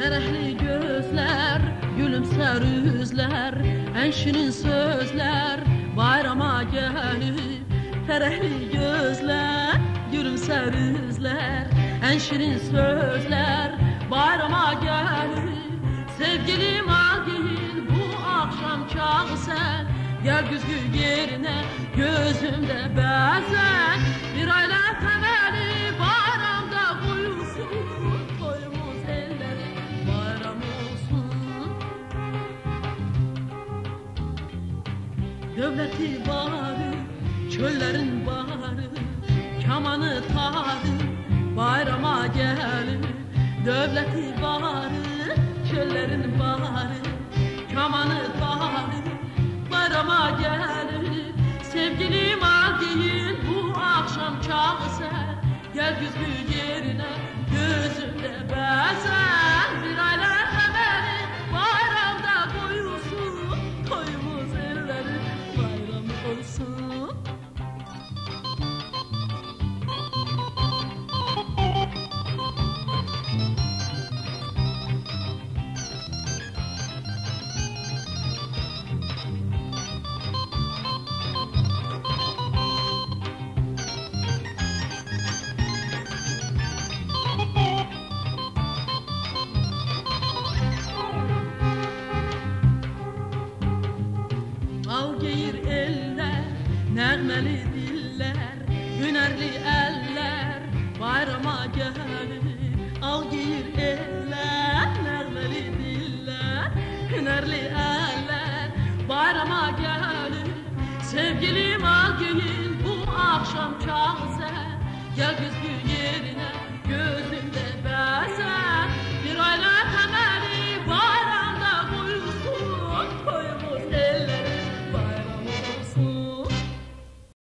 Fərəhli gözlər, gülümsər üzlər, ən şirin sözlər bayrama gəlib. Fərəhli gözlər, gülümsər üzlər, ən şirin sözlər bayrama gəlib. Sevgilim al bu axşam çağı sən, gəl güzgü yerinə gözümdə bəzən bir aylar təvəl Devleti bağrı, çöllerin bağrı Kamanı tarı, bayrama gelir Devleti bağrı, çöllerin bağrı Kamanı tarı, bayrama gelir Sevgilim al değil bu akşam çağı sen Gel güzgü Geyir eller, nəğməli dillər, hünərli əllər bayrama gəlir. Al geyir eller, nəğməli dillər, hünərli əllər bayrama gəlir. Sevgilim al geyir bu axşam çağı sən, gəl güzgü